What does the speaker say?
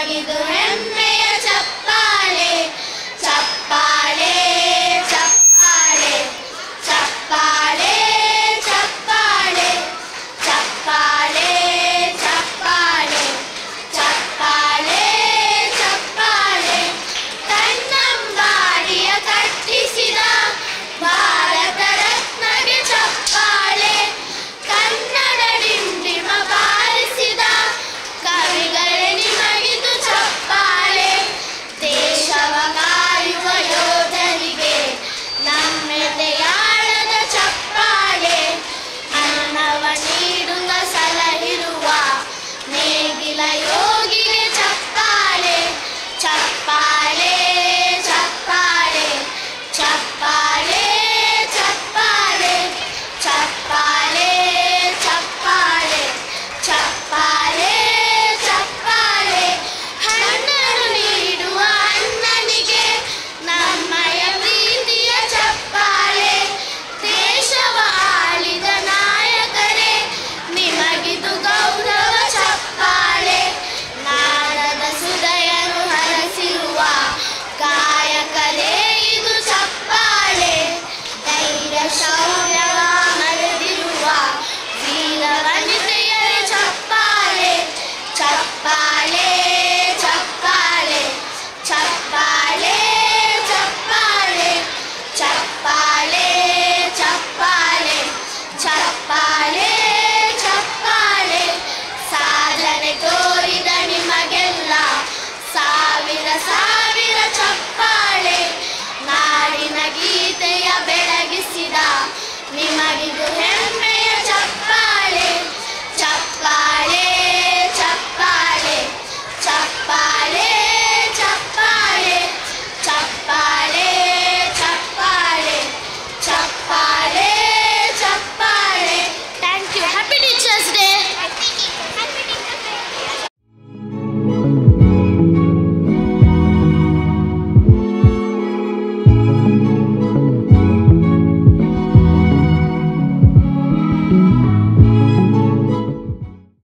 ಆಗಿದು ಹೆಮ್ಮೆ